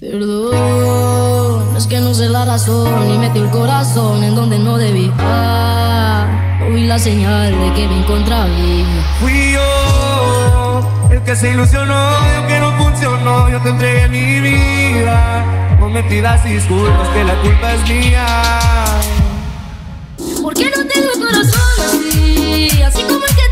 Perdón, es que no sé la razón y metí el corazón en donde no debí. Ah, la señal de que me encontraba Fui yo el que se ilusionó, yo que no funcionó, yo te entregué mi vida. No me pidas disculpas, que la culpa es mía. ¿Por qué no tengo el corazón así, así como el que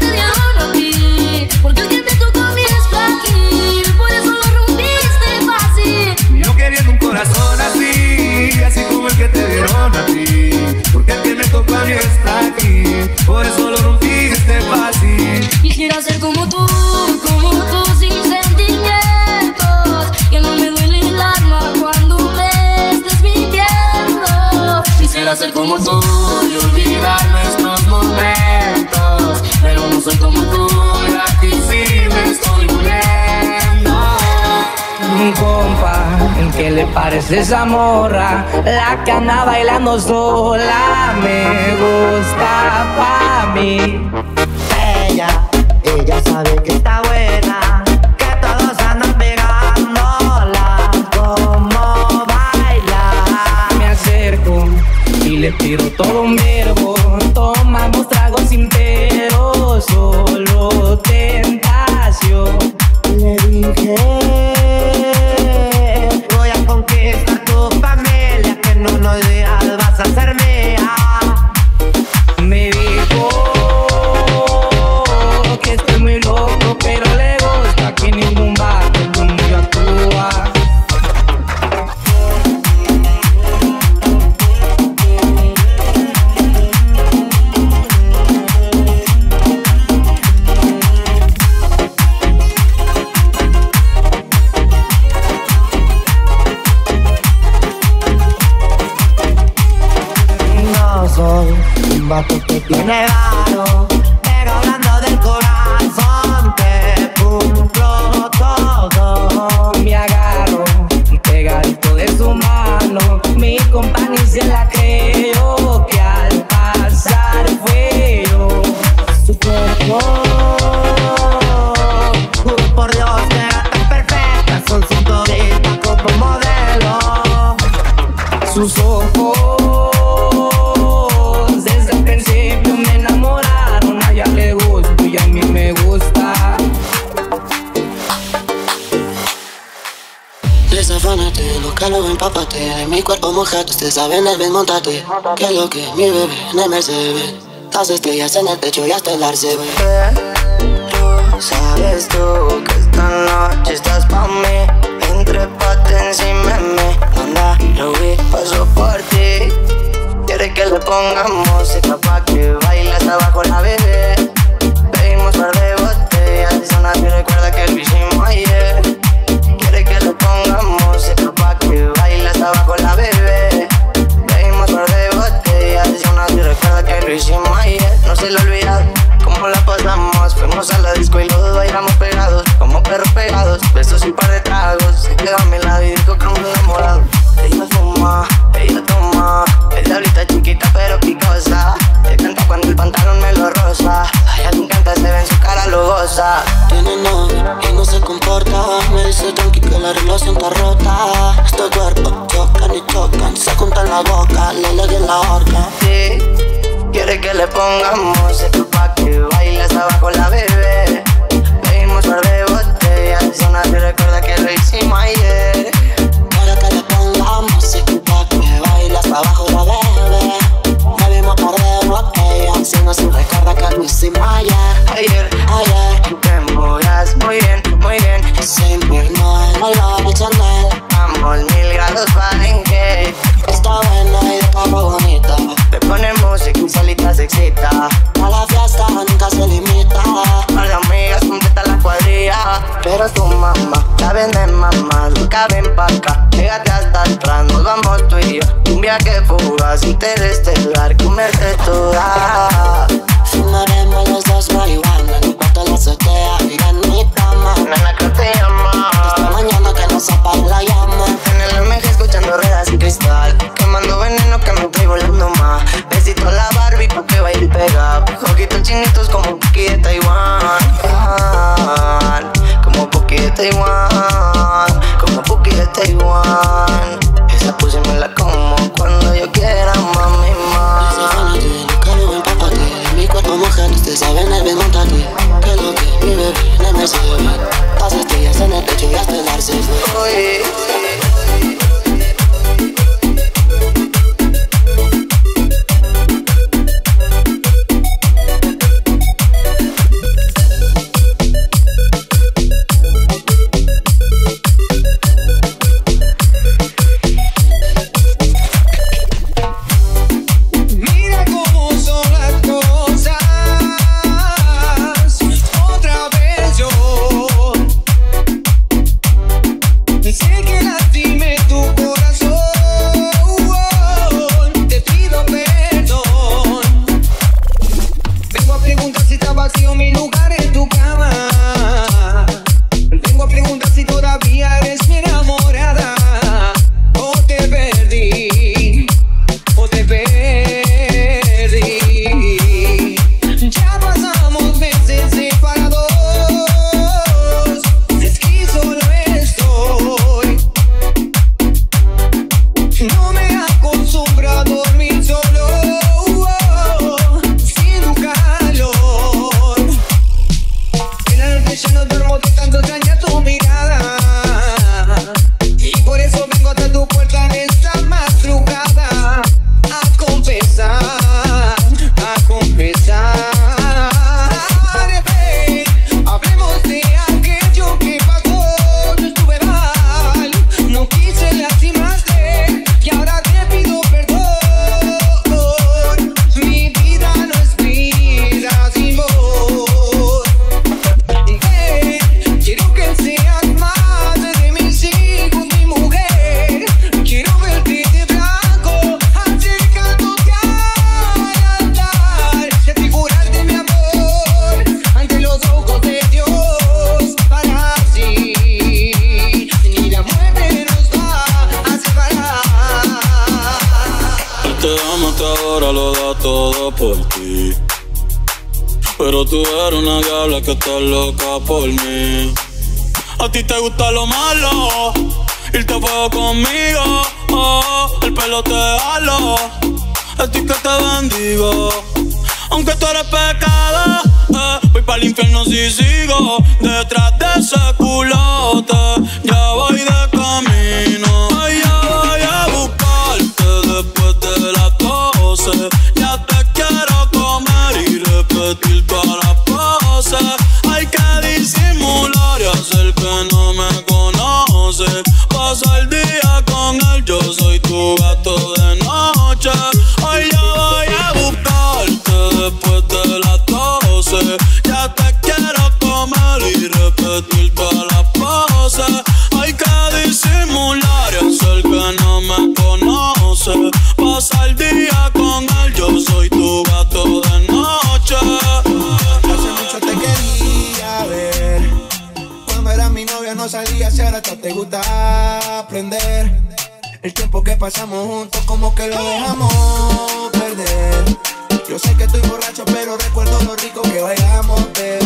Por isso le parece esa morra? La que anda bailando sola me gusta pa' mí. mi compañía se la cree. Tiene mi cuerpo mojado, usted sabe en el mismo eh. Que lo que mi bebé en el Mercedes. Las estrellas en el techo y hasta el arce Pero eh. sabes tú que esta noche estás pa' mí. Entre patas encima de mí Anda, lo vi, paso por ti. Quiere que le ponga música pa' que baile hasta abajo la bebé. Pedimos par de botellas Y recuerda que lo hicimos ayer. estaba con la bebé. Bebimos par de botellas y aún así recuerda que lo hicimos ayer. No se lo olvida cómo la pasamos. Fuimos a la disco y los bailamos pero desde el barco me que lastimé. loca por mí. A ti te gusta lo malo, irte a fuego conmigo. Oh, el pelo te halo, a ti que te bendigo. Aunque tú eres pecado, eh, voy para el infierno si sigo. Detrás de ese culote, ya voy de camino. azaldı pasamos juntos como que lo dejamos perder. Yo sé que estoy borracho, pero recuerdo lo rico que bailamos, bebé.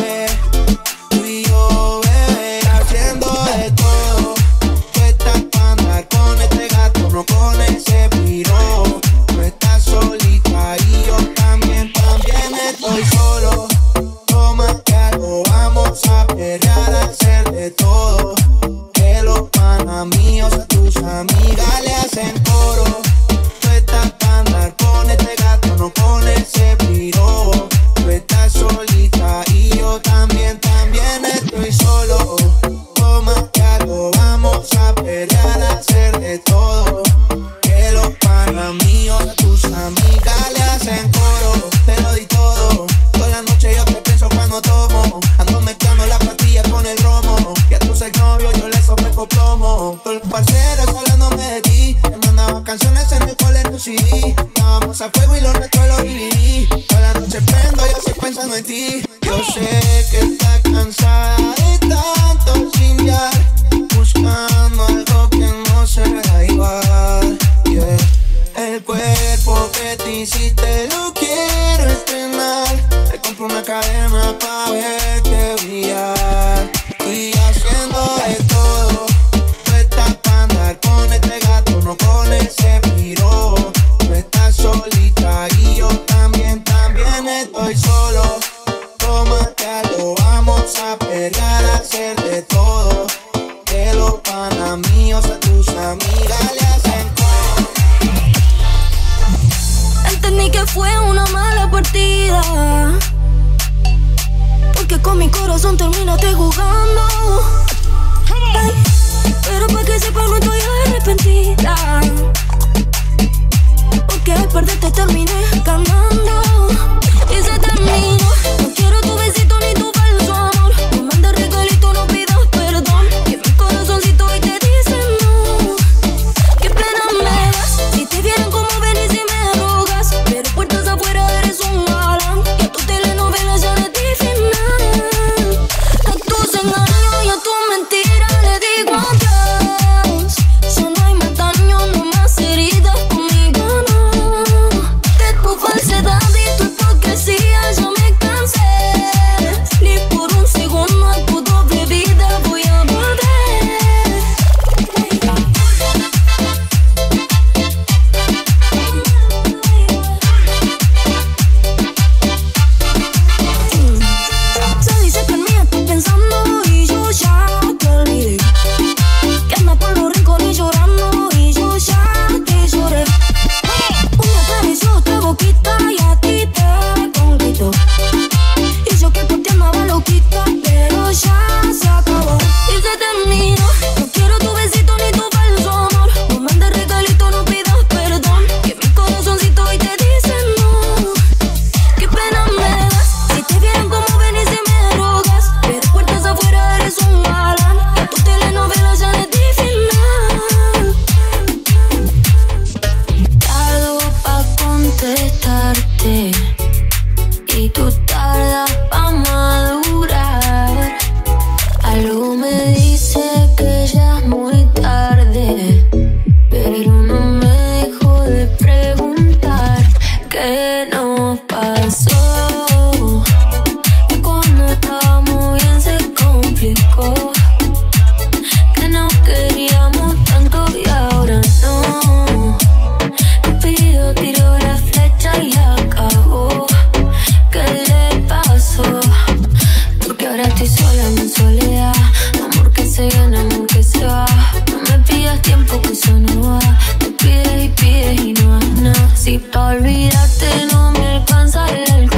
corazón jugando. Pero pa' que sepa no estoy arrepentida. Porque al perderte terminé ganando. Y se terminó. estoy sola en mi soledad. Amor que se gana, amor que se va. No me pidas tiempo que eso no va. Te pides y pides y no vas nada. Si pa' olvidarte no me alcanza el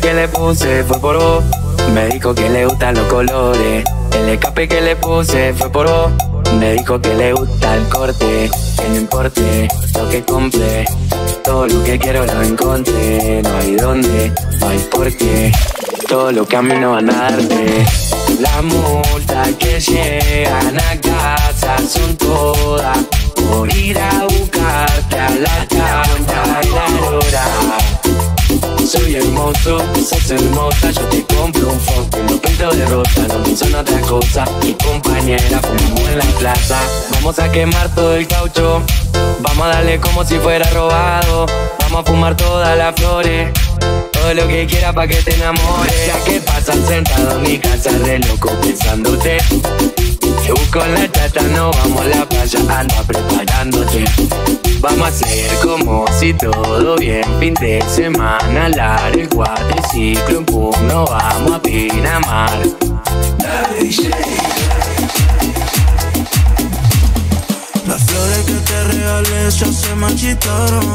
Que le puse fue por vos. Me dijo que le gustan los colores. El escape que le puse fue por vos. Me dijo que le gusta el corte. Que no importe lo que compre. Todo lo que quiero lo encontré. No hay dónde, no hay por qué. Todo lo que a mí no van a darte. Las multas que llegan a sos hermosa, yo te compro un foco Lo pinto de rosa, no en otra cosa Mi compañera, fumamos en la plaza. Vamos a quemar todo el caucho Vamos a darle como si fuera robado Vamos a fumar todas las flores todo lo que quiera pa' que te enamores. Ya que pasas sentado en mi casa de loco pensándote Te busco en la chata, no vamos a la playa, anda preparándote. Vamos a hacer como si todo bien Fin de semana, largo el cuatriciclo en pugno Vamos a Pinamar Las flores que te regalé ya se marchitaron.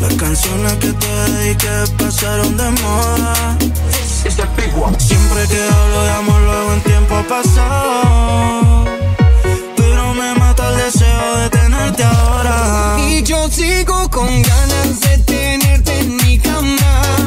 Las canciones que te dediqué pasaron de moda. Siempre que hablo de amor lo hago en tiempo pasado. Mata el deseo de tenerte ahora. Y yo sigo con ganas de tenerte en mi cama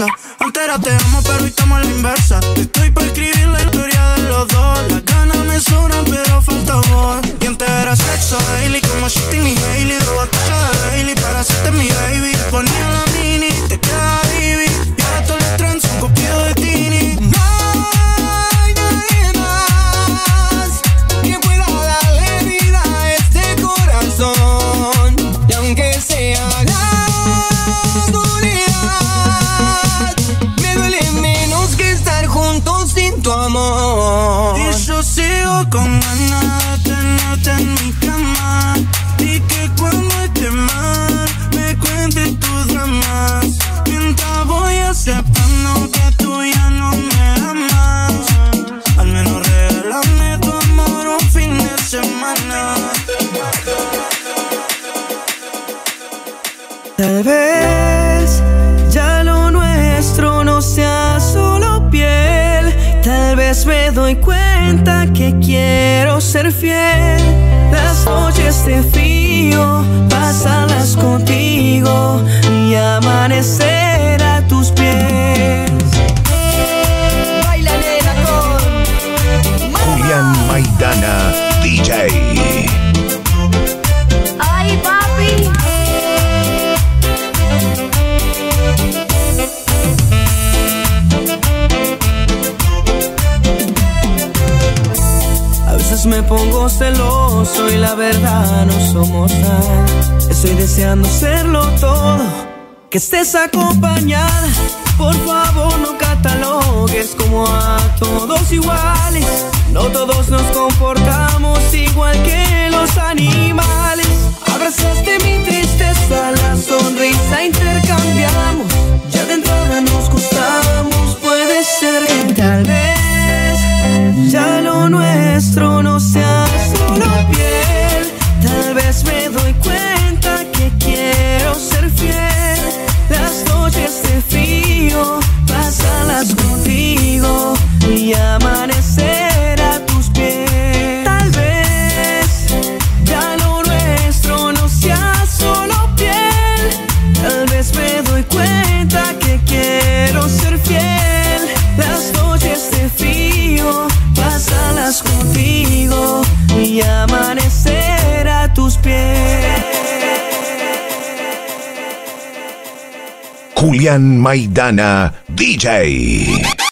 en reversa. Antes era te amo, pero hoy estamos a la inversa. Estoy pa' escribir la historia de los dos. Las ganas me sobran, pero falta amor. Y antes era sexo daily, como Shitty y Hailey. Botella de Bailey para hacerte mi baby. Ponía la mini, te queda con ganas de tenerte en mi cama. Y que cuando esté mal me cuentes tus dramas. Mientras voy aceptando que tú ya no me amas. Al menos regálame tu amor un fin de semana. Tal vez Me doy cuenta que quiero ser fiel. Las noches de frío, que estés acompañada. Por favor no catalogues como a todos iguales. No todos nos comportamos igual que los animales. Abrazaste mi tristeza, la sonrisa intercambiamos. Ya de entrada nos gustamos, puede ser que tal vez ya lo nuestro no sea Julián Maidana, DJ.